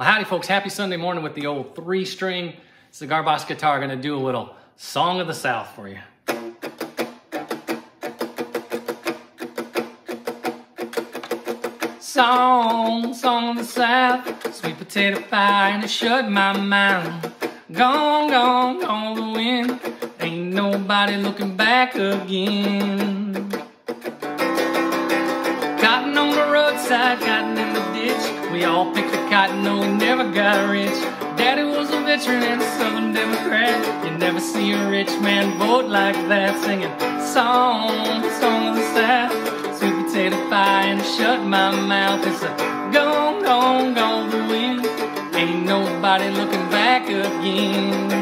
Well, howdy, folks. Happy Sunday morning with the old three string cigar box guitar. To do a little Song of the South for you. Song, song of the South, sweet potato pie, and it shut my mouth. Gone, gone, gone the wind. Ain't nobody looking back again. Cotton roadside, cotton in the ditch. We all picked the cotton, no, we never got rich. Daddy was a veteran and a Southern Democrat. You never see a rich man vote like that, singing song, song of the South. Sweet potato pie and shut my mouth. It's a gone, gone, gone the wind. Ain't nobody looking back again.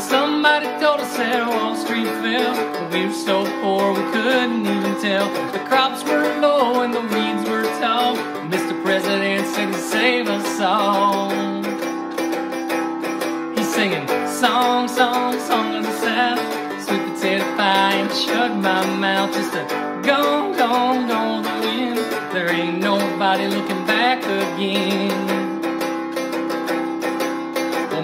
Somebody told us that Wall fell. We were so poor we couldn't even tell. The crops were low and the weeds were tall. Mr. President said he'd save us all. He's singing song, song, song of the South. Sweet potato pie and shut my mouth. Just a gone, gone, gone the wind. There ain't nobody looking back again.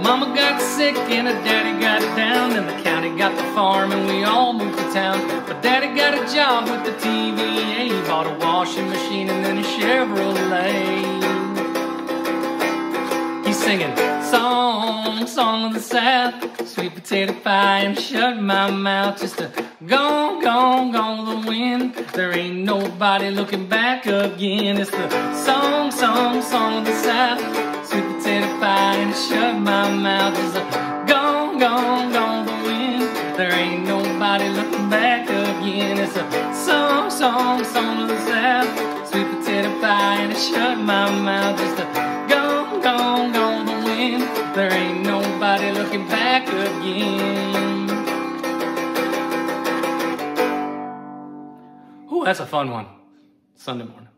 Mama got sick and her daddy got down, and the county got the farm, and we all moved to town. But daddy got a job with the TVA, he bought a washing machine and then a Chevrolet. He's singing song, song of the South, sweet potato pie, and shut my mouth. Just a gone, gone, gone the wind. There ain't nobody looking back again. It's the song, song, song of the South, sweet potato pie, and shut my mouth. Just a There ain't nobody looking back again. It's a song, song, song of the South, sweet potato pie, and shut my mouth. Just a gone, gone, gone the wind. There ain't nobody looking back again. Ooh, that's a fun one. Sunday morning.